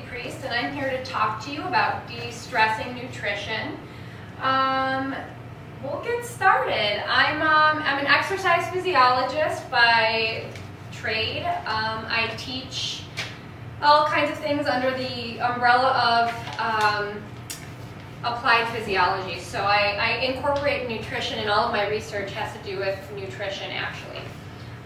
Priest, and I'm here to talk to you about de-stressing nutrition. Um, we'll get started. I'm, um, I'm an exercise physiologist by trade. Um, I teach all kinds of things under the umbrella of um, applied physiology. So I, I, incorporate nutrition and all of my research has to do with nutrition actually.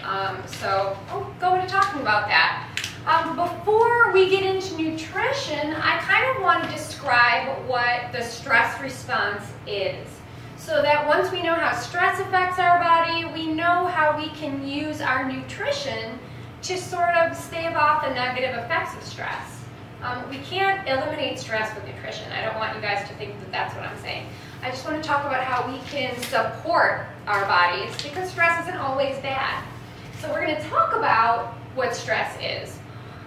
Um, so I'll go into talking about that. Um, before we get into nutrition, I kind of want to describe what the stress response is. So that once we know how stress affects our body, we know how we can use our nutrition to sort of stave off the negative effects of stress. Um, we can't eliminate stress with nutrition. I don't want you guys to think that that's what I'm saying. I just want to talk about how we can support our bodies because stress isn't always bad. So we're going to talk about what stress is.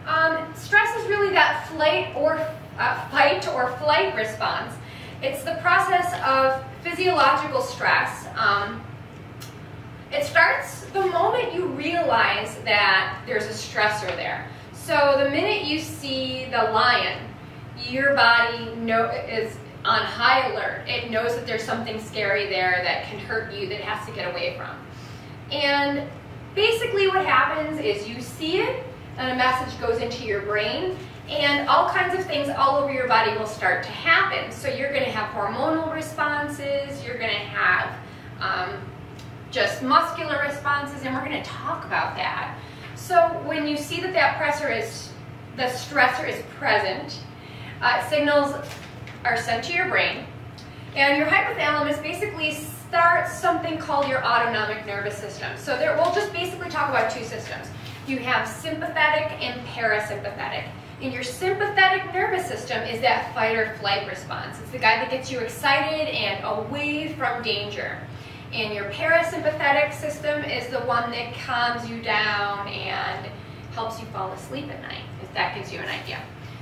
Um, stress is really that flight or uh, fight or flight response. It's the process of physiological stress. Um, it starts the moment you realize that there's a stressor there. So the minute you see the lion, your body know, is on high alert. It knows that there's something scary there that can hurt you that it has to get away from. And basically what happens is you see it, and a message goes into your brain and all kinds of things all over your body will start to happen. So you're going to have hormonal responses, you're going to have um, just muscular responses, and we're going to talk about that. So when you see that that pressure is, the stressor is present, uh, signals are sent to your brain, and your hypothalamus basically starts something called your autonomic nervous system. So there, we'll just basically talk about two systems you have sympathetic and parasympathetic. And your sympathetic nervous system is that fight or flight response. It's the guy that gets you excited and away from danger. And your parasympathetic system is the one that calms you down and helps you fall asleep at night, if that gives you an idea.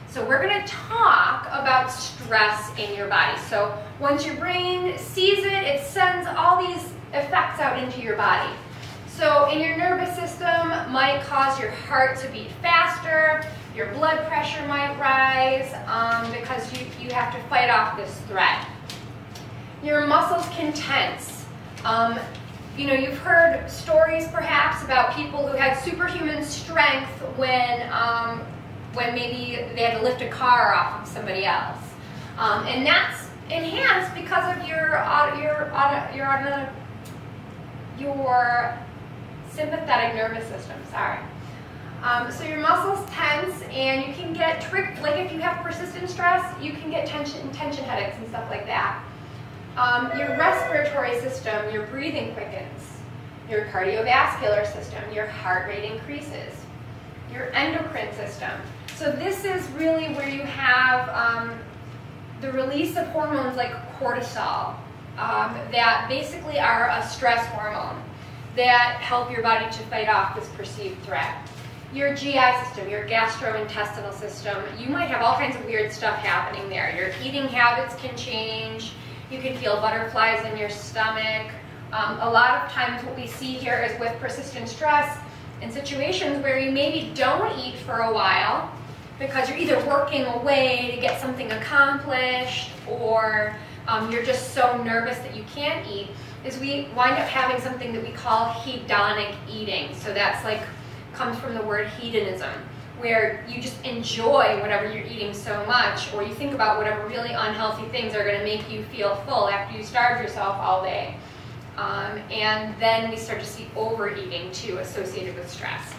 So we're going to talk about stress in your body. So once your brain sees it, it sends all these effects out into your body. So in your nervous system might cause your heart to beat faster, your blood pressure might rise um, because you, you have to fight off this threat. Your muscles can tense. Um, you know, you've heard stories perhaps about people who had superhuman strength when, um, when maybe they had to lift a car off of somebody else. Um, and that's enhanced because of your, your, your, your, your sympathetic nervous system, sorry. Um, so your muscles tense and you can get tricked, like if you have persistent stress, you can get tension, tension headaches and stuff like that. Um, your respiratory system, your breathing quickens. Your cardiovascular system, your heart rate increases. Your endocrine system. So this is really where you have um, the release of hormones like cortisol um, that basically are a stress hormone that help your body to fight off this perceived threat. Your GI system, your gastrointestinal system, you might have all kinds of weird stuff happening there. Your eating habits can change. You can feel butterflies in your stomach. Um, a lot of times what we see here is with persistent stress in situations where you maybe don't eat for a while because you're either working away to get something accomplished or um, you're just so nervous that you can't eat is we wind up having something that we call hedonic eating. So that's like, comes from the word hedonism, where you just enjoy whatever you're eating so much, or you think about whatever really unhealthy things are gonna make you feel full after you starve yourself all day. Um, and then we start to see overeating too associated with stress.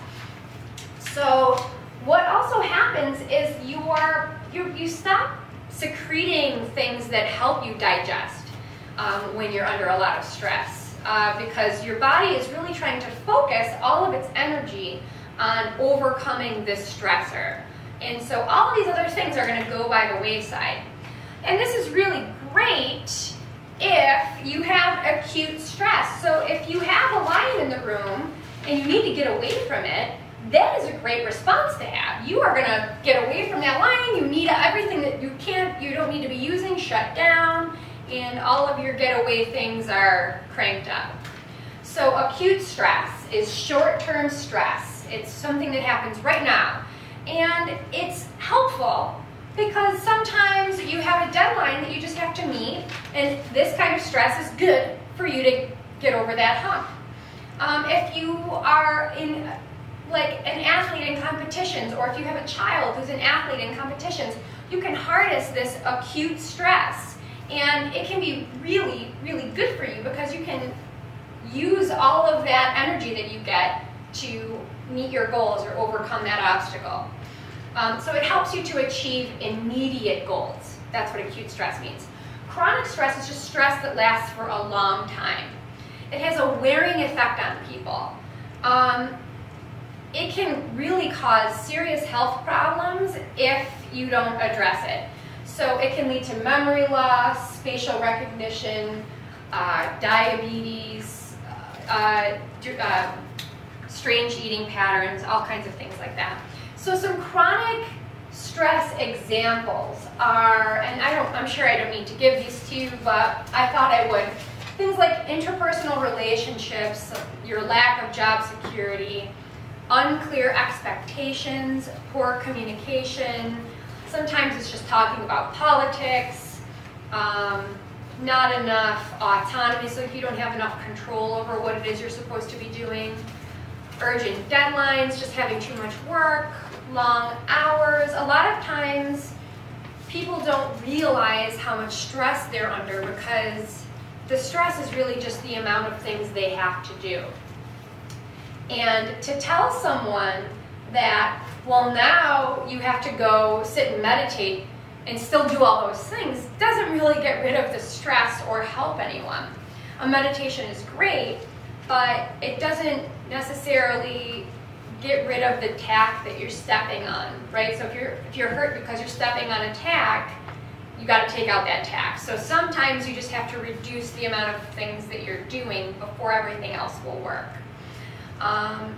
So what also happens is you are, you, you stop secreting things that help you digest um, when you're under a lot of stress uh, because your body is really trying to focus all of its energy on overcoming this stressor. And so all of these other things are going to go by the wayside. And this is really great if you have acute stress. So if you have a lion in the room and you need to get away from it, that is a great response to have. You are going to get away from that lion. You need everything that you can't, you don't need to be using, shut down and all of your getaway things are cranked up. So acute stress is short-term stress. It's something that happens right now. And it's helpful because sometimes you have a deadline that you just have to meet, and this kind of stress is good for you to get over that hump. Um, if you are in like an athlete in competitions, or if you have a child who's an athlete in competitions, you can harness this acute stress. And it can be really, really good for you because you can use all of that energy that you get to meet your goals or overcome that obstacle. Um, so it helps you to achieve immediate goals. That's what acute stress means. Chronic stress is just stress that lasts for a long time. It has a wearing effect on people. Um, it can really cause serious health problems if you don't address it. So it can lead to memory loss, facial recognition, uh, diabetes, uh, uh, strange eating patterns, all kinds of things like that. So some chronic stress examples are, and I don't, I'm sure I don't need to give these to you, but I thought I would. Things like interpersonal relationships, your lack of job security, unclear expectations, poor communication. Sometimes it's just talking about politics, um, not enough autonomy, so if you don't have enough control over what it is you're supposed to be doing, urgent deadlines, just having too much work, long hours. A lot of times people don't realize how much stress they're under because the stress is really just the amount of things they have to do. And to tell someone that, well, now you have to go sit and meditate and still do all those things doesn't really get rid of the stress or help anyone. A meditation is great, but it doesn't necessarily get rid of the tack that you're stepping on, right? So if you're if you're hurt because you're stepping on a tack, you got to take out that tack. So sometimes you just have to reduce the amount of things that you're doing before everything else will work. Um,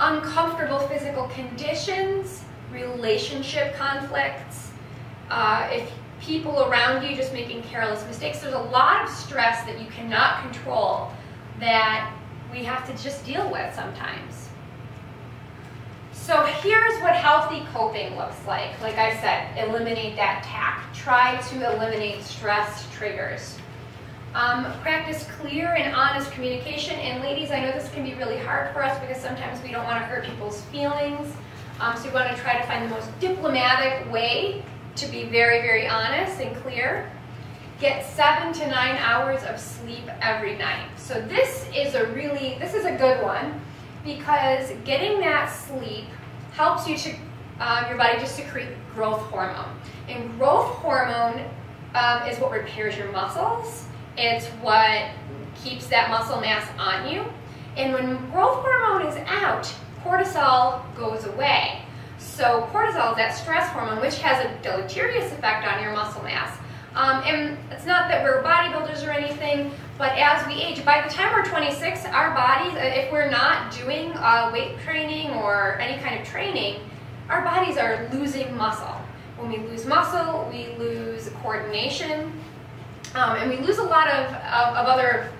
uncomfortable physical conditions, relationship conflicts, uh, if people around you just making careless mistakes, there's a lot of stress that you cannot control that we have to just deal with sometimes. So here's what healthy coping looks like. Like I said, eliminate that tack. Try to eliminate stress triggers. Um, practice clear and honest communication. And ladies, I know this can be really hard for us because sometimes we don't want to hurt people's feelings. Um, so we want to try to find the most diplomatic way to be very, very honest and clear. Get seven to nine hours of sleep every night. So this is a really, this is a good one because getting that sleep helps you to, um, your body to secrete growth hormone. And growth hormone um, is what repairs your muscles. It's what keeps that muscle mass on you. And when growth hormone is out, cortisol goes away. So cortisol is that stress hormone, which has a deleterious effect on your muscle mass. Um, and it's not that we're bodybuilders or anything, but as we age, by the time we're 26, our bodies, uh, if we're not doing uh, weight training or any kind of training, our bodies are losing muscle. When we lose muscle, we lose coordination, um, and we lose a lot of, of, of other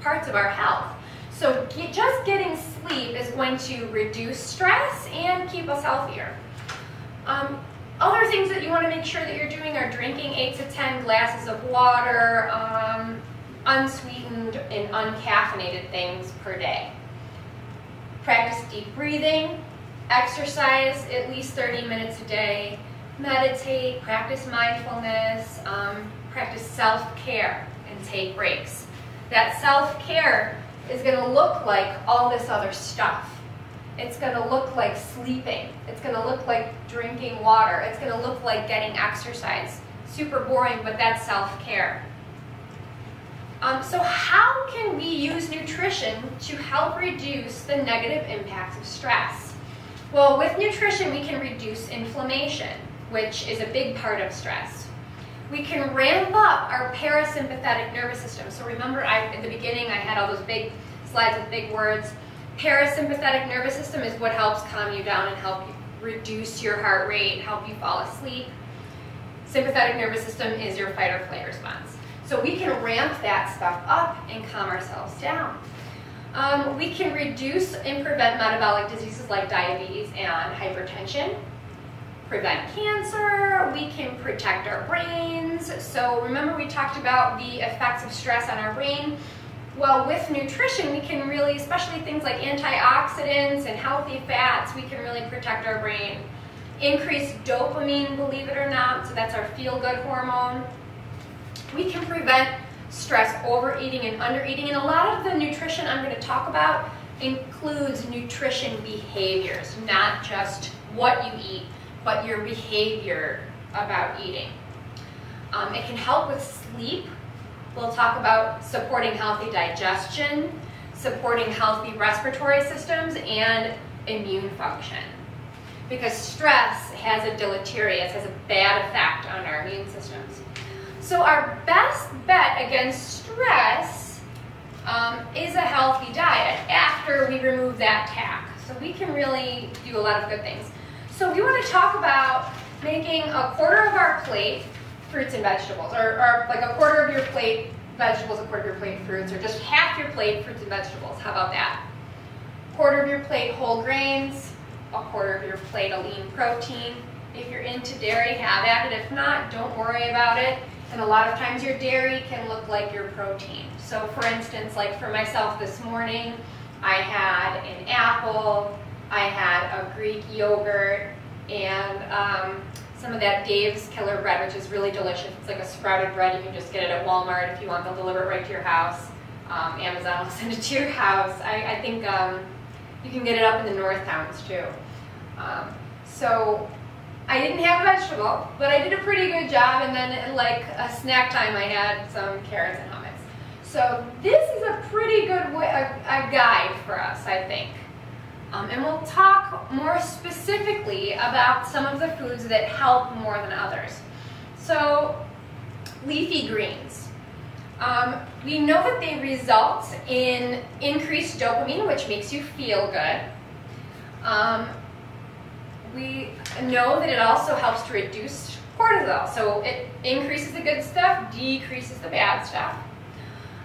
parts of our health. So get, just getting sleep is going to reduce stress and keep us healthier. Um, other things that you want to make sure that you're doing are drinking 8 to 10 glasses of water, um, unsweetened and uncaffeinated things per day. Practice deep breathing, exercise at least 30 minutes a day, meditate, practice mindfulness, um, practice self-care and take breaks. That self-care is going to look like all this other stuff. It's going to look like sleeping. It's going to look like drinking water. It's going to look like getting exercise. Super boring, but that's self-care. Um, so how can we use nutrition to help reduce the negative impacts of stress? Well, with nutrition, we can reduce inflammation, which is a big part of stress. We can ramp up our parasympathetic nervous system. So remember, I, at the beginning, I had all those big slides with big words. Parasympathetic nervous system is what helps calm you down and help you reduce your heart rate, help you fall asleep. Sympathetic nervous system is your fight or flight response. So we can ramp that stuff up and calm ourselves down. Um, we can reduce and prevent metabolic diseases like diabetes and hypertension, prevent cancer, we can protect our brains. So remember we talked about the effects of stress on our brain. Well, with nutrition, we can really, especially things like antioxidants and healthy fats, we can really protect our brain. Increase dopamine, believe it or not, so that's our feel-good hormone. We can prevent stress, overeating and undereating, and a lot of the nutrition I'm going to talk about includes nutrition behaviors, not just what you eat, but your behavior about eating. Um, it can help with sleep. We'll talk about supporting healthy digestion, supporting healthy respiratory systems, and immune function. Because stress has a deleterious, has a bad effect on our immune systems. So our best bet against stress um, is a healthy diet after we remove that tack. So we can really do a lot of good things. So we want to talk about making a quarter of our plate fruits and vegetables, or, or like a quarter of your plate vegetables, a quarter of your plate fruits, or just half your plate fruits and vegetables. How about that? Quarter of your plate whole grains, a quarter of your plate a lean protein. If you're into dairy, have at it. If not, don't worry about it. And a lot of times your dairy can look like your protein. So for instance, like for myself this morning, I had an apple, I had a Greek yogurt and um, some of that Dave's Killer Bread, which is really delicious. It's like a sprouted bread. You can just get it at Walmart if you want. They'll deliver it right to your house. Um, Amazon will send it to your house. I, I think um, you can get it up in the north towns too. Um, so I didn't have a vegetable, but I did a pretty good job. And then like a snack time, I had some carrots and hummus. So this is a pretty good way, a, a guide for us, I think. Um, and we'll talk more specifically about some of the foods that help more than others. So, leafy greens. Um, we know that they result in increased dopamine, which makes you feel good. Um, we know that it also helps to reduce cortisol. So it increases the good stuff, decreases the bad stuff.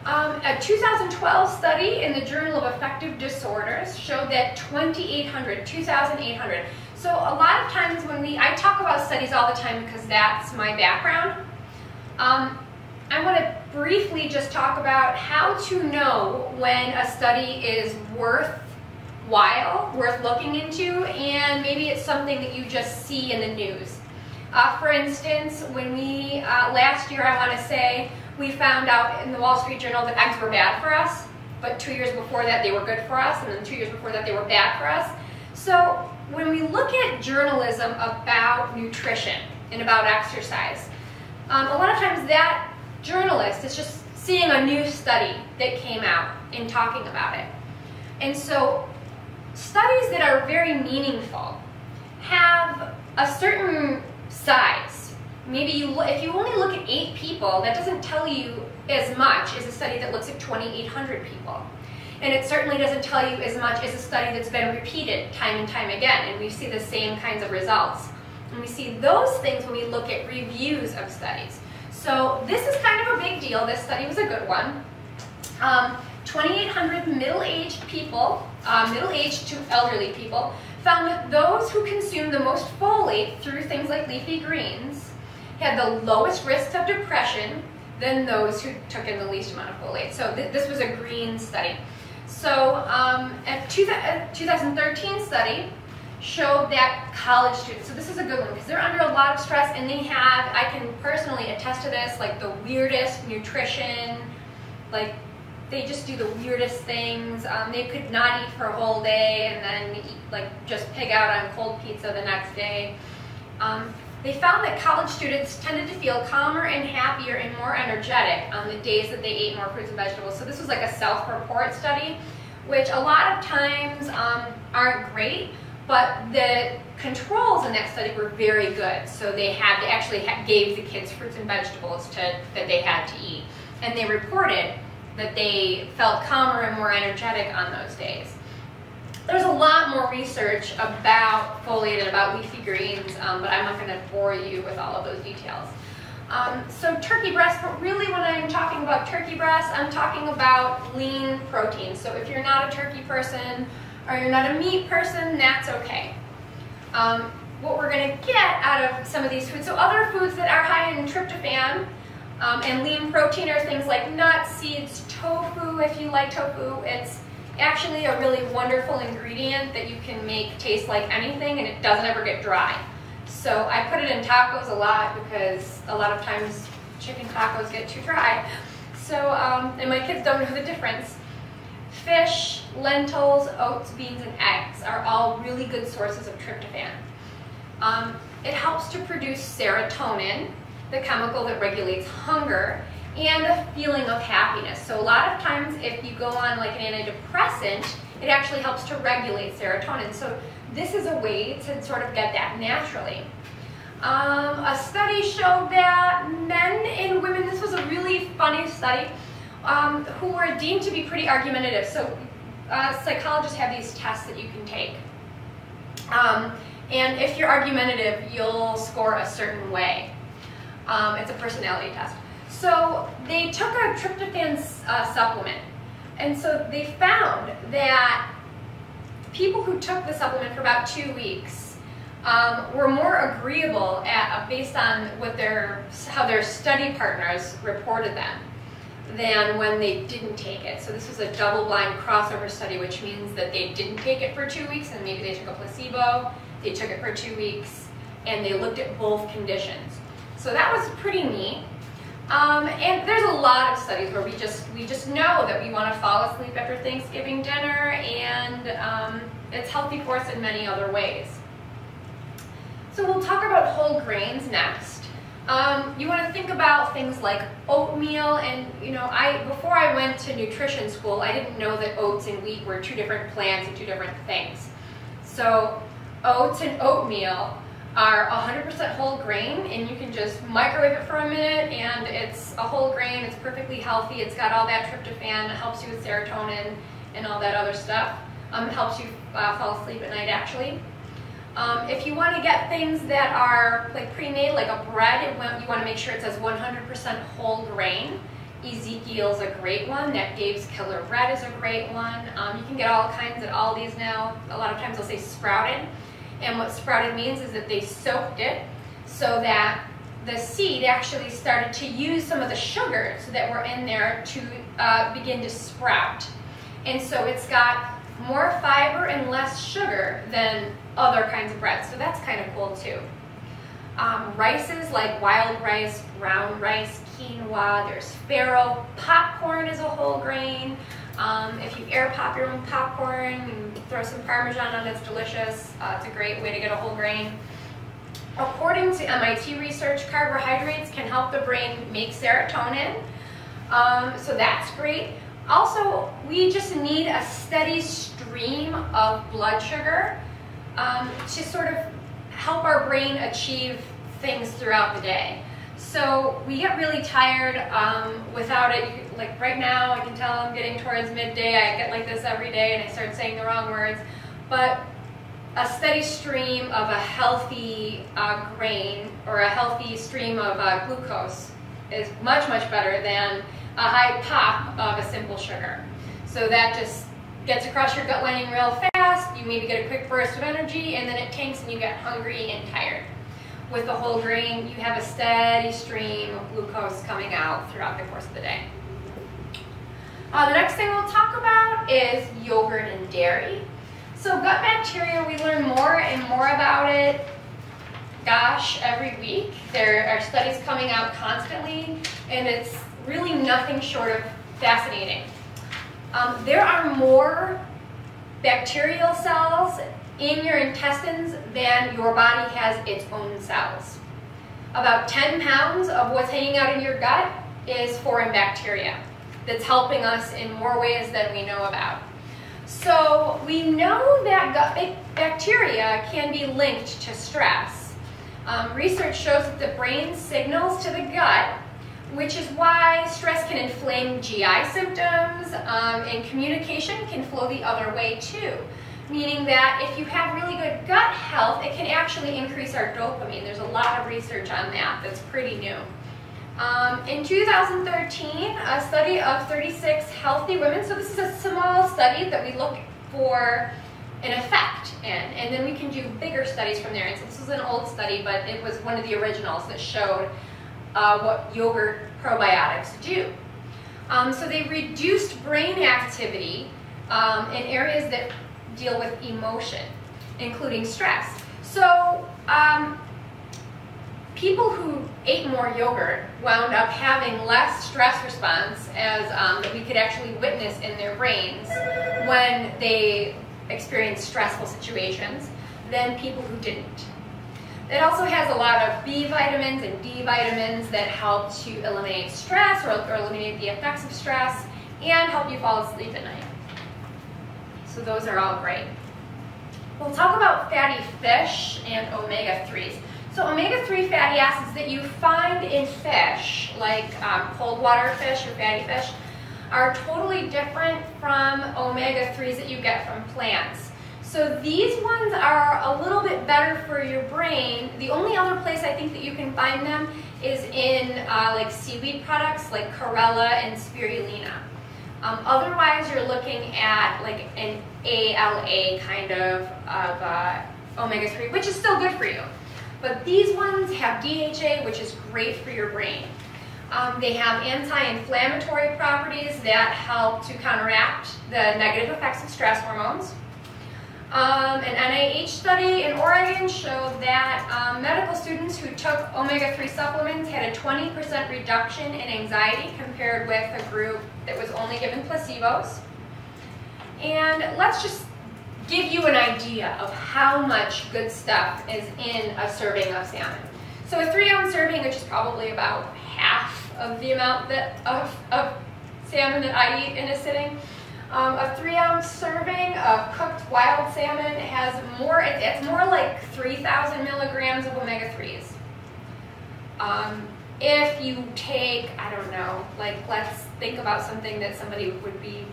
Um, a 2012 study in the Journal of Affective Disorders showed that 2,800, 2,800. So a lot of times when we, I talk about studies all the time because that's my background. Um, I want to briefly just talk about how to know when a study is worthwhile, worth looking into, and maybe it's something that you just see in the news. Uh, for instance, when we, uh, last year I want to say, we found out in the Wall Street Journal that eggs were bad for us, but two years before that they were good for us, and then two years before that they were bad for us. So when we look at journalism about nutrition and about exercise, um, a lot of times that journalist is just seeing a new study that came out and talking about it. And so studies that are very meaningful have a certain size maybe you if you only look at eight people, that doesn't tell you as much as a study that looks at 2,800 people. And it certainly doesn't tell you as much as a study that's been repeated time and time again, and we see the same kinds of results. And we see those things when we look at reviews of studies. So this is kind of a big deal. This study was a good one. Um, 2,800 middle-aged people, uh, middle-aged to elderly people, found that those who consumed the most folate through things like leafy greens had the lowest risk of depression than those who took in the least amount of folate. So th this was a green study. So um, a, a 2013 study showed that college students, so this is a good one because they're under a lot of stress and they have, I can personally attest to this, like the weirdest nutrition, like they just do the weirdest things. Um, they could not eat for a whole day and then eat, like just pig out on cold pizza the next day. Um, they found that college students tended to feel calmer and happier and more energetic on the days that they ate more fruits and vegetables. So this was like a self-report study, which a lot of times um, aren't great, but the controls in that study were very good. So they had to actually gave the kids fruits and vegetables to, that they had to eat. And they reported that they felt calmer and more energetic on those days. There's a lot more research about foliate and about leafy greens, um, but I'm not going to bore you with all of those details. Um, so turkey breast, but really when I'm talking about turkey breast, I'm talking about lean protein. So if you're not a turkey person or you're not a meat person, that's okay. Um, what we're gonna get out of some of these foods, so other foods that are high in tryptophan um, and lean protein are things like nuts, seeds, tofu, if you like tofu. It's actually a really wonderful ingredient that you can make taste like anything and it doesn't ever get dry. So I put it in tacos a lot because a lot of times chicken tacos get too dry. So, um, and my kids don't know the difference. Fish, lentils, oats, beans, and eggs are all really good sources of tryptophan. Um, it helps to produce serotonin, the chemical that regulates hunger, and a feeling of happiness. So a lot of times if you go on like an antidepressant, it actually helps to regulate serotonin. So this is a way to sort of get that naturally. Um, a study showed that men and women, this was a really funny study, um, who were deemed to be pretty argumentative. So uh, psychologists have these tests that you can take. Um, and if you're argumentative, you'll score a certain way. Um, it's a personality test. So they took a tryptophan uh, supplement. And so they found that people who took the supplement for about two weeks um, were more agreeable at, uh, based on what their, how their study partners reported them than when they didn't take it. So this was a double-blind crossover study, which means that they didn't take it for two weeks and maybe they took a placebo, they took it for two weeks, and they looked at both conditions. So that was pretty neat. Um, and there's a lot of studies where we just we just know that we want to fall asleep after Thanksgiving dinner, and um, it's healthy for us in many other ways. So we'll talk about whole grains next. Um, you want to think about things like oatmeal, and you know, I before I went to nutrition school, I didn't know that oats and wheat were two different plants and two different things. So oats and oatmeal are 100% whole grain and you can just microwave it for a minute and it's a whole grain, it's perfectly healthy, it's got all that tryptophan, it helps you with serotonin and all that other stuff. Um, it helps you uh, fall asleep at night actually. Um, if you want to get things that are like pre-made, like a bread, you want to make sure it says 100% whole grain. Ezekiel's a great one. That Dave's Killer Bread is a great one. Um, you can get all kinds at Aldi's now. A lot of times they'll say sprouted. And what sprouted means is that they soaked it so that the seed actually started to use some of the sugars that were in there to uh, begin to sprout. And so it's got more fiber and less sugar than other kinds of bread. So that's kind of cool too. Um, rices like wild rice, brown rice, quinoa, there's farro. Popcorn is a whole grain. Um, if you air pop your own popcorn and throw some Parmesan on it, it's delicious. Uh, it's a great way to get a whole grain. According to MIT research, carbohydrates can help the brain make serotonin. Um, so that's great. Also, we just need a steady stream of blood sugar um, to sort of help our brain achieve things throughout the day. So we get really tired um, without it. Like right now, I can tell I'm getting towards midday. I get like this every day and I start saying the wrong words. But a steady stream of a healthy uh, grain or a healthy stream of uh, glucose is much, much better than a high pop of a simple sugar. So that just gets across your gut lining real fast. You maybe get a quick burst of energy and then it tanks and you get hungry and tired with the whole grain, you have a steady stream of glucose coming out throughout the course of the day. Uh, the next thing we'll talk about is yogurt and dairy. So gut bacteria, we learn more and more about it, gosh, every week. There are studies coming out constantly, and it's really nothing short of fascinating. Um, there are more bacterial cells in your intestines than your body has its own cells. About 10 pounds of what's hanging out in your gut is foreign bacteria that's helping us in more ways than we know about. So we know that gut bacteria can be linked to stress. Um, research shows that the brain signals to the gut, which is why stress can inflame GI symptoms um, and communication can flow the other way too meaning that if you have really good gut health, it can actually increase our dopamine. There's a lot of research on that that's pretty new. Um, in 2013, a study of 36 healthy women, so this is a small study that we look for an effect in, and then we can do bigger studies from there. And so this was an old study, but it was one of the originals that showed uh, what yogurt probiotics do. Um, so they reduced brain activity um, in areas that deal with emotion, including stress. So um, people who ate more yogurt wound up having less stress response as um, that we could actually witness in their brains when they experienced stressful situations than people who didn't. It also has a lot of B vitamins and D vitamins that help to eliminate stress or, or eliminate the effects of stress and help you fall asleep at night. So those are all great. We'll talk about fatty fish and omega-3s. So omega-3 fatty acids that you find in fish, like um, cold water fish or fatty fish, are totally different from omega-3s that you get from plants. So these ones are a little bit better for your brain. The only other place I think that you can find them is in uh, like seaweed products like chlorella and spirulina. Um, otherwise, you're looking at like an ALA kind of, of uh, omega-3, which is still good for you. But these ones have DHA, which is great for your brain. Um, they have anti-inflammatory properties that help to counteract the negative effects of stress hormones. Um, an NIH study in Oregon showed that um, medical students who took omega-3 supplements had a 20% reduction in anxiety compared with a group that was only given placebos. And let's just give you an idea of how much good stuff is in a serving of salmon. So a three ounce serving, which is probably about half of the amount that of, of salmon that I eat in a sitting, um, a three ounce serving of cooked wild salmon has more, it's more like 3,000 milligrams of omega-3s. Um, if you take, I don't know, like let's think about something that somebody would be,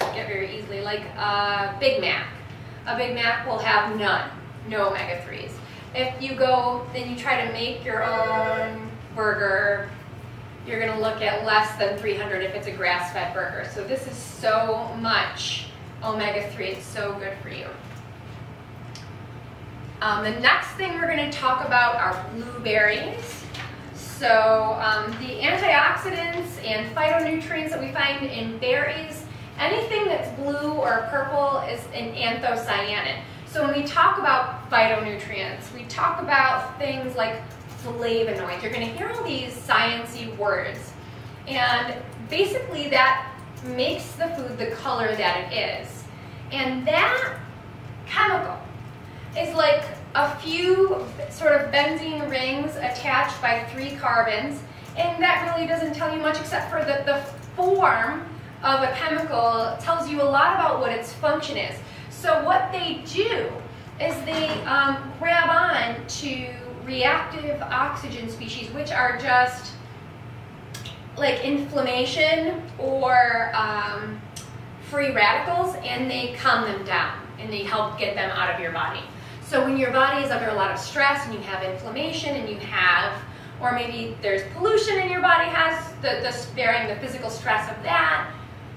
get very easily, like a Big Mac. A Big Mac will have none, no omega-3s. If you go, then you try to make your own burger, you're going to look at less than 300 if it's a grass-fed burger. So this is so much omega-3. It's so good for you. Um, the next thing we're going to talk about are blueberries. So um, the antioxidants and phytonutrients that we find in berries, anything that's blue or purple is an anthocyanin. So when we talk about phytonutrients, we talk about things like flavonoids. You're going to hear all these sciencey words. And basically that makes the food the color that it is. And that chemical is like a few sort of benzene rings attached by three carbons. And that really doesn't tell you much except for that the form of a chemical tells you a lot about what its function is. So what they do is they um, grab on to reactive oxygen species, which are just like inflammation or um, free radicals, and they calm them down and they help get them out of your body. So when your body is under a lot of stress and you have inflammation and you have, or maybe there's pollution and your body has the, the bearing the physical stress of that,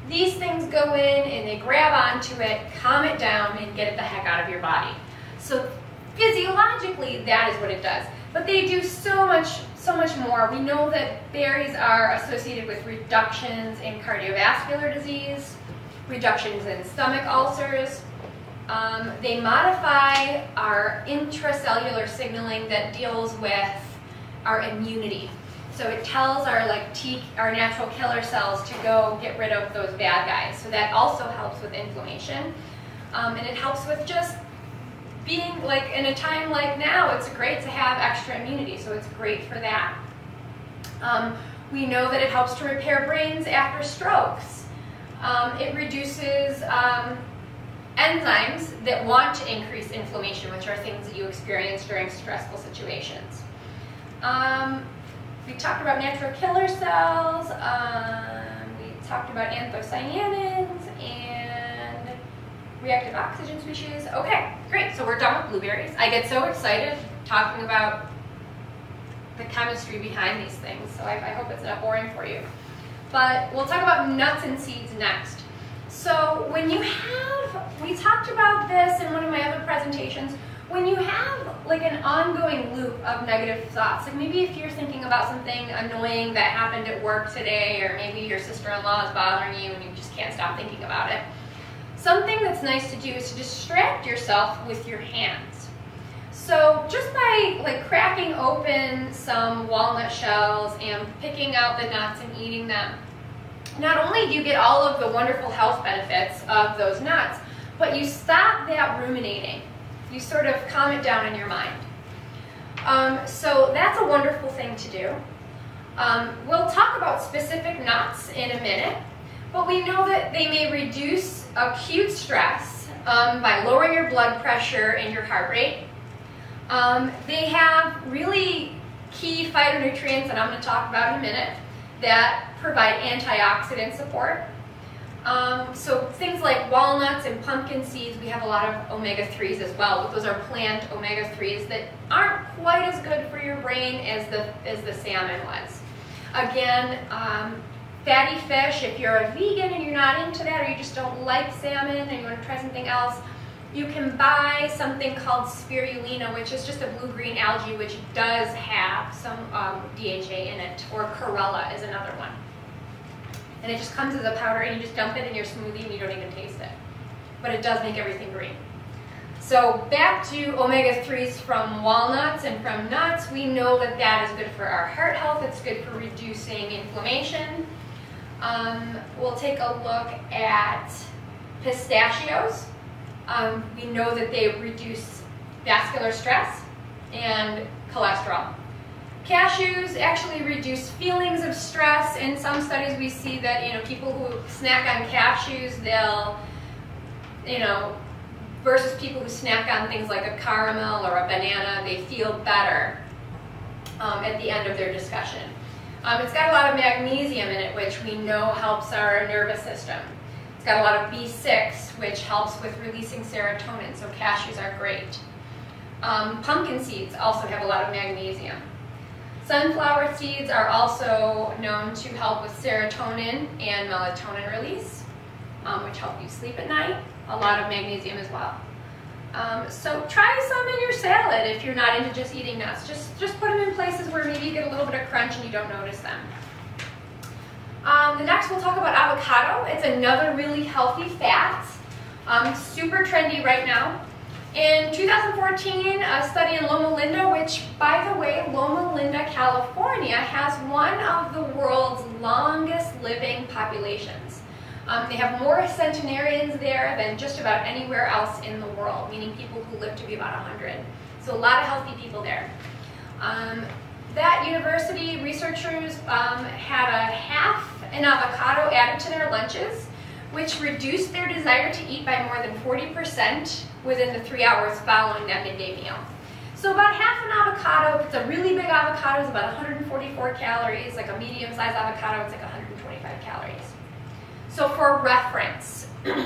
these things go in and they grab onto it, calm it down, and get it the heck out of your body. So physiologically, that is what it does. But they do so much, so much more. We know that berries are associated with reductions in cardiovascular disease, reductions in stomach ulcers. Um, they modify our intracellular signaling that deals with our immunity. So it tells our like T, our natural killer cells to go get rid of those bad guys. So that also helps with inflammation. Um, and it helps with just being like in a time like now, it's great to have extra immunity, so it's great for that. Um, we know that it helps to repair brains after strokes. Um, it reduces um, enzymes that want to increase inflammation, which are things that you experience during stressful situations. Um, we talked about natural killer cells. Um, we talked about anthocyanins and reactive oxygen species. Okay, great. So we're done with blueberries. I get so excited talking about the chemistry behind these things, so I, I hope it's not boring for you. But we'll talk about nuts and seeds next. So when you have, we talked about this in one of my other presentations, when you have like an ongoing loop of negative thoughts, like maybe if you're thinking about something annoying that happened at work today, or maybe your sister-in-law is bothering you and you just can't stop thinking about it, something that's nice to do is to distract yourself with your hands. So just by like cracking open some walnut shells and picking out the nuts and eating them, not only do you get all of the wonderful health benefits of those nuts, but you stop that ruminating you sort of calm it down in your mind. Um, so that's a wonderful thing to do. Um, we'll talk about specific nuts in a minute, but we know that they may reduce acute stress um, by lowering your blood pressure and your heart rate. Um, they have really key phytonutrients that I'm going to talk about in a minute that provide antioxidant support. Um, so things like walnuts and pumpkin seeds, we have a lot of omega-3s as well, but those are plant omega-3s that aren't quite as good for your brain as the, as the salmon was. Again, um, fatty fish, if you're a vegan and you're not into that or you just don't like salmon and you want to try something else, you can buy something called spirulina, which is just a blue-green algae which does have some um, DHA in it, or chlorella is another one and it just comes as a powder and you just dump it in your smoothie and you don't even taste it. But it does make everything green. So back to omega-3s from walnuts and from nuts, we know that that is good for our heart health, it's good for reducing inflammation. Um, we'll take a look at pistachios. Um, we know that they reduce vascular stress and cholesterol. Cashews actually reduce feelings of stress. In some studies we see that, you know, people who snack on cashews, they'll, you know, versus people who snack on things like a caramel or a banana, they feel better um, at the end of their discussion. Um, it's got a lot of magnesium in it, which we know helps our nervous system. It's got a lot of B6, which helps with releasing serotonin, so cashews are great. Um, pumpkin seeds also have a lot of magnesium. Sunflower seeds are also known to help with serotonin and melatonin release, um, which help you sleep at night. A lot of magnesium as well. Um, so try some in your salad if you're not into just eating nuts. Just, just put them in places where maybe you get a little bit of crunch and you don't notice them. Um, the next we'll talk about avocado. It's another really healthy fat. Um, super trendy right now. In 2014, a study in Loma Linda, which, by the way, Loma Linda, California, has one of the world's longest living populations. Um, they have more centenarians there than just about anywhere else in the world, meaning people who live to be about 100. So a lot of healthy people there. Um, that university researchers um, had a half an avocado added to their lunches, which reduced their desire to eat by more than 40% within the three hours following that midday meal. So about half an avocado, if it's a really big avocado, is about 144 calories. Like a medium-sized avocado, it's like 125 calories. So for reference, an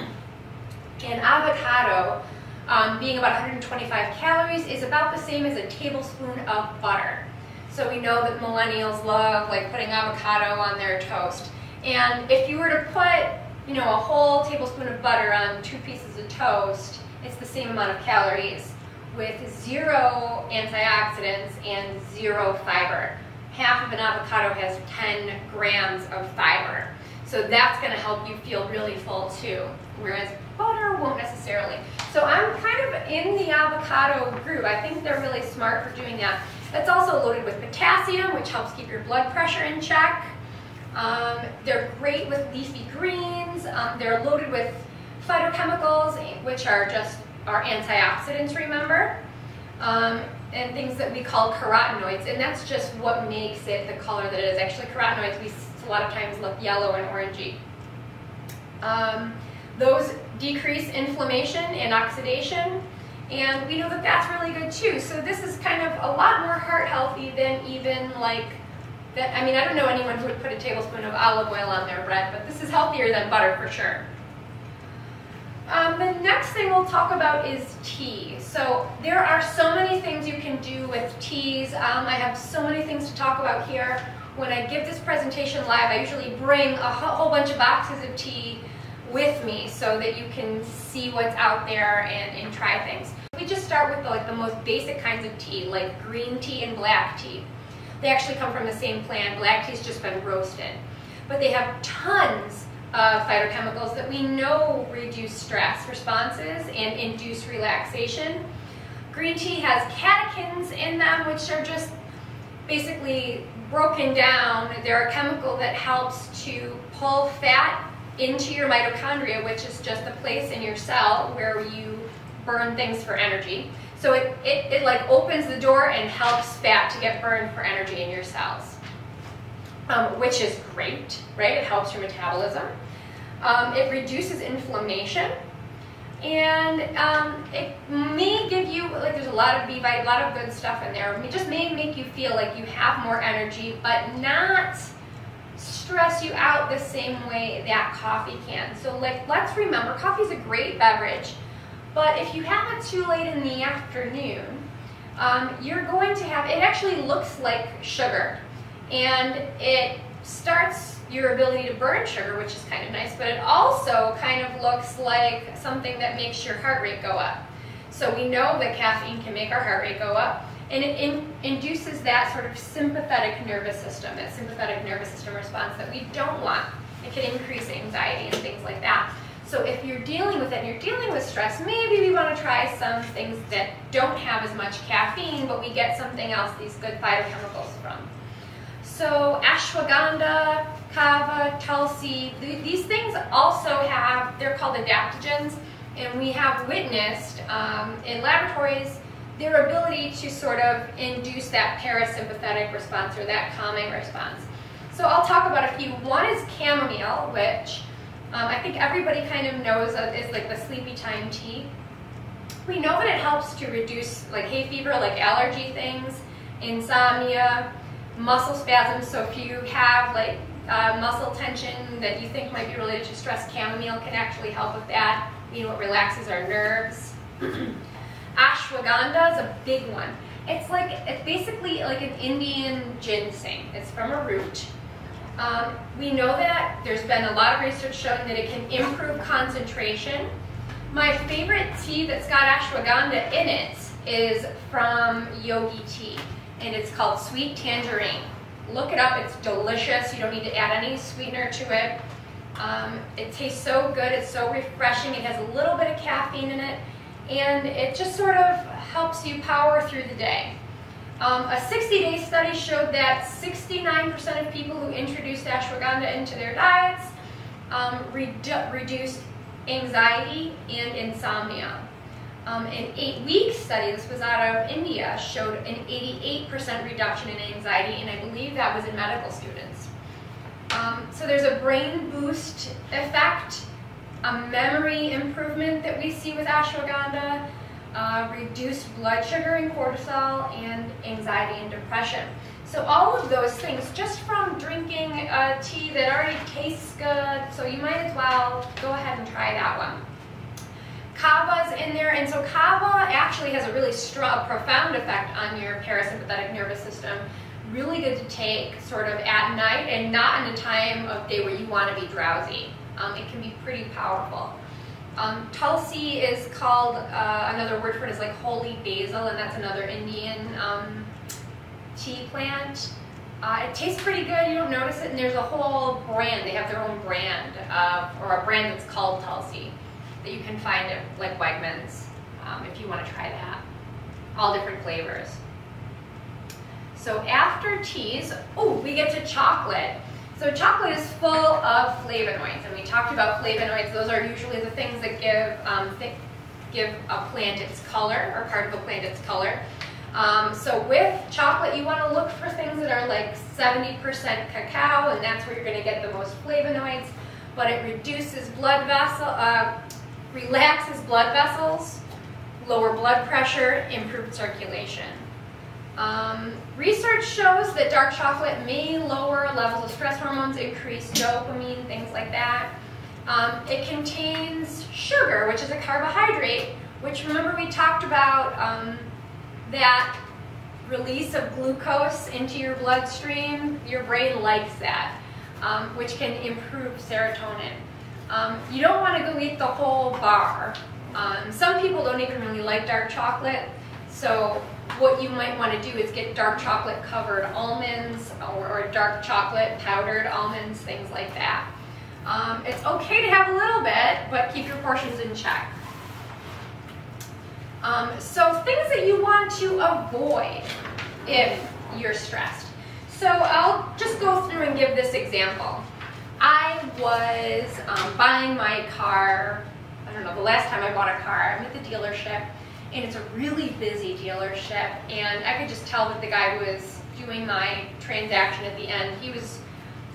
avocado um, being about 125 calories is about the same as a tablespoon of butter. So we know that millennials love like putting avocado on their toast. And if you were to put, you know, a whole tablespoon of butter on two pieces of toast, it's the same amount of calories with zero antioxidants and zero fiber. Half of an avocado has 10 grams of fiber. So that's going to help you feel really full too, whereas butter won't necessarily. So I'm kind of in the avocado group. I think they're really smart for doing that. It's also loaded with potassium, which helps keep your blood pressure in check. Um, they're great with leafy greens. Um, they're loaded with phytochemicals, which are just our antioxidants, remember? Um, and things that we call carotenoids, and that's just what makes it the color that it is. Actually, carotenoids, we a lot of times look yellow and orangey. Um, those decrease inflammation and oxidation, and we know that that's really good too. So this is kind of a lot more heart healthy than even like that. I mean, I don't know anyone who would put a tablespoon of olive oil on their bread, but this is healthier than butter for sure. Um, the next thing we'll talk about is tea. So there are so many things you can do with teas. Um, I have so many things to talk about here. When I give this presentation live, I usually bring a whole bunch of boxes of tea with me so that you can see what's out there and, and try things. We just start with the, like the most basic kinds of tea, like green tea and black tea. They actually come from the same plant. Black tea's just been roasted. But they have tons of phytochemicals that we know reduce stress responses and induce relaxation. Green tea has catechins in them, which are just basically broken down. They're a chemical that helps to pull fat into your mitochondria, which is just the place in your cell where you burn things for energy. So it, it, it like opens the door and helps fat to get burned for energy in your cells, um, which is great, right? It helps your metabolism. Um, it reduces inflammation. And um, it may give you, like there's a lot of B vitamin, a lot of good stuff in there. It just may make you feel like you have more energy, but not stress you out the same way that coffee can. So like, let's remember, coffee is a great beverage, but if you have it too late in the afternoon, um, you're going to have, it actually looks like sugar. And it starts your ability to burn sugar, which is kind of nice, but it also kind of looks like something that makes your heart rate go up. So we know that caffeine can make our heart rate go up, and it in, induces that sort of sympathetic nervous system, that sympathetic nervous system response that we don't want. It can increase anxiety and things like that. So if you're dealing with it and you're dealing with stress, maybe we want to try some things that don't have as much caffeine, but we get something else, these good phytochemicals from. So ashwagandha, kava, tulsi, th these things also have, they're called adaptogens, and we have witnessed um, in laboratories their ability to sort of induce that parasympathetic response or that calming response. So I'll talk about a few. One is chamomile, which um, I think everybody kind of knows of, is like the sleepy time tea. We know that it helps to reduce like hay fever, like allergy things, insomnia, muscle spasms. So if you have like uh, muscle tension that you think might be related to stress, chamomile can actually help with that. You know, it relaxes our nerves. Ashwagandha is a big one. It's like, it's basically like an Indian ginseng. It's from a root. Um, we know that there's been a lot of research showing that it can improve concentration. My favorite tea that's got ashwagandha in it is from Yogi Tea, and it's called Sweet Tangerine. Look it up, it's delicious. You don't need to add any sweetener to it. Um, it tastes so good, it's so refreshing. It has a little bit of caffeine in it, and it just sort of helps you power through the day. Um, a 60-day study showed that 69% of people who introduced ashwagandha into their diets um, redu reduced anxiety and insomnia. Um, an eight-week study, this was out of India, showed an 88% reduction in anxiety, and I believe that was in medical students. Um, so there's a brain boost effect, a memory improvement that we see with ashwagandha, uh, reduced blood sugar and cortisol, and anxiety and depression. So all of those things, just from drinking a tea that already tastes good, so you might as well go ahead and try that one. Kava's in there, and so kava actually has a really strong, profound effect on your parasympathetic nervous system. Really good to take sort of at night and not in a time of day where you want to be drowsy. Um, it can be pretty powerful. Um, Tulsi is called, uh, another word for it is like holy basil, and that's another Indian um, tea plant. Uh, it tastes pretty good, you don't notice it, and there's a whole brand, they have their own brand, uh, or a brand that's called Tulsi, that you can find at like Wegmans, um, if you want to try that. All different flavors. So after teas, oh, we get to chocolate. So chocolate is full of flavonoids, and we talked about flavonoids. Those are usually the things that give um, th give a plant its color, or part of a plant its color. Um, so with chocolate, you want to look for things that are like 70% cacao, and that's where you're going to get the most flavonoids. But it reduces blood vessel, uh, relaxes blood vessels, lower blood pressure, improved circulation. Um, research shows that dark chocolate may lower levels of stress hormones, increase dopamine, things like that. Um, it contains sugar, which is a carbohydrate, which remember we talked about um, that release of glucose into your bloodstream. Your brain likes that, um, which can improve serotonin. Um, you don't want to go eat the whole bar. Um, some people don't even really like dark chocolate, so what you might want to do is get dark chocolate covered almonds or, or dark chocolate powdered almonds, things like that. Um, it's okay to have a little bit, but keep your portions in check. Um, so things that you want to avoid if you're stressed. So I'll just go through and give this example. I was um, buying my car, I don't know, the last time I bought a car, I'm at the dealership, and it's a really busy dealership, and I could just tell that the guy was doing my transaction at the end. He was,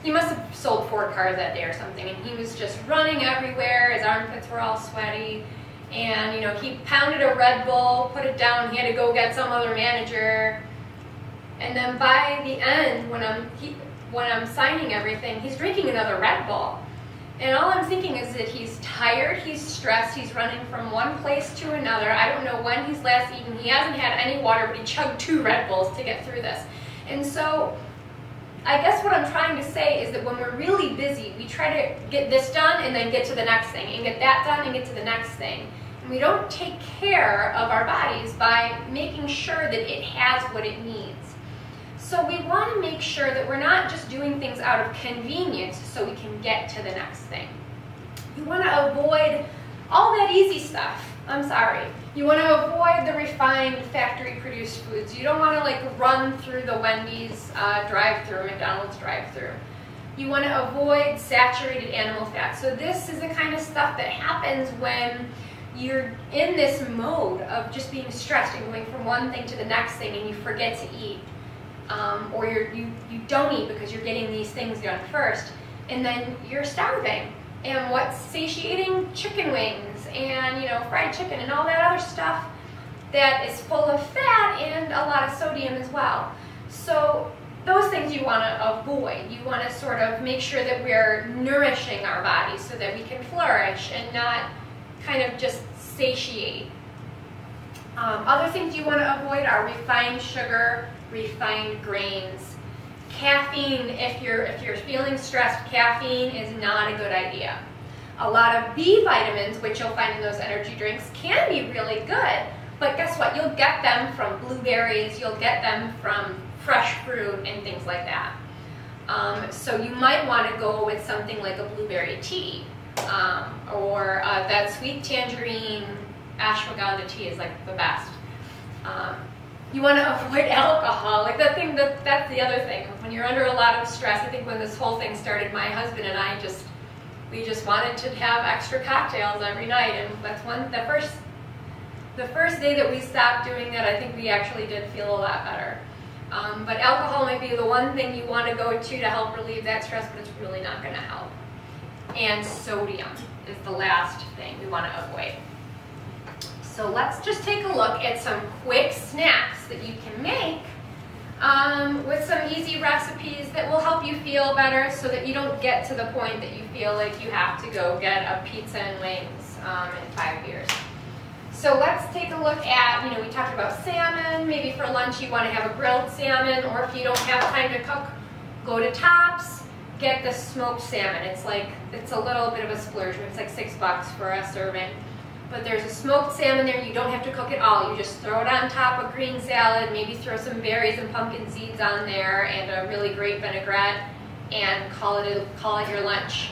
he must have sold four cars that day or something, and he was just running everywhere, his armpits were all sweaty, and you know, he pounded a Red Bull, put it down, he had to go get some other manager, and then by the end, when I'm, he, when I'm signing everything, he's drinking another Red Bull. And all I'm thinking is that he's tired, he's stressed, he's running from one place to another. I don't know when he's last eaten. He hasn't had any water, but he chugged two Red Bulls to get through this. And so I guess what I'm trying to say is that when we're really busy, we try to get this done and then get to the next thing, and get that done and get to the next thing. And we don't take care of our bodies by making sure that it has what it needs. So we want to make sure that we're not just doing things out of convenience so we can get to the next thing. You want to avoid all that easy stuff. I'm sorry. You want to avoid the refined factory-produced foods. You don't want to like run through the Wendy's uh, drive-through, McDonald's drive-through. You want to avoid saturated animal fat. So this is the kind of stuff that happens when you're in this mode of just being stressed and going from one thing to the next thing and you forget to eat um, or you, you don't eat because you're getting these things done first, and then you're starving. And what's satiating? Chicken wings and you know fried chicken and all that other stuff that is full of fat and a lot of sodium as well. So those things you want to avoid. You want to sort of make sure that we're nourishing our bodies so that we can flourish and not kind of just satiate. Um, other things you want to avoid are refined sugar, refined grains. Caffeine, if you're, if you're feeling stressed, caffeine is not a good idea. A lot of B vitamins, which you'll find in those energy drinks, can be really good. But guess what? You'll get them from blueberries, you'll get them from fresh fruit and things like that. Um, so you might want to go with something like a blueberry tea um, or uh, that sweet tangerine ashwagandha tea is like the best. Um, you want to avoid alcohol. Like that thing, that, that's the other thing. When you're under a lot of stress, I think when this whole thing started, my husband and I just, we just wanted to have extra cocktails every night. And that's one, the first, the first day that we stopped doing that, I think we actually did feel a lot better. Um, but alcohol might be the one thing you want to go to to help relieve that stress, but it's really not going to help. And sodium is the last thing we want to avoid. So let's just take a look at some quick snacks that you can make um, with some easy recipes that will help you feel better so that you don't get to the point that you feel like you have to go get a pizza and wings um, in five years. So let's take a look at, you know, we talked about salmon. Maybe for lunch you want to have a grilled salmon, or if you don't have time to cook, go to Tops, get the smoked salmon. It's like, it's a little bit of a splurge. It's like six bucks for a serving. But there's a smoked salmon there. You don't have to cook it all. You just throw it on top of green salad, maybe throw some berries and pumpkin seeds on there and a really great vinaigrette and call it, a, call it your lunch.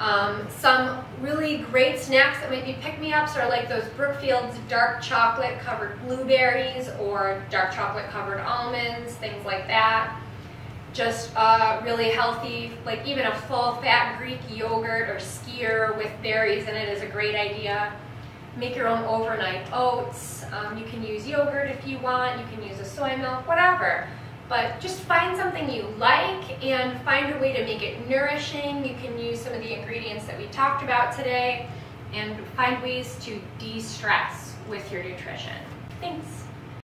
Um, some really great snacks that might be pick-me-ups are like those Brookfield's dark chocolate covered blueberries or dark chocolate covered almonds, things like that. Just uh, really healthy, like even a full fat Greek yogurt or skyr with berries in it is a great idea make your own overnight oats. Um, you can use yogurt if you want. You can use a soy milk, whatever. But just find something you like and find a way to make it nourishing. You can use some of the ingredients that we talked about today and find ways to de-stress with your nutrition. Thanks.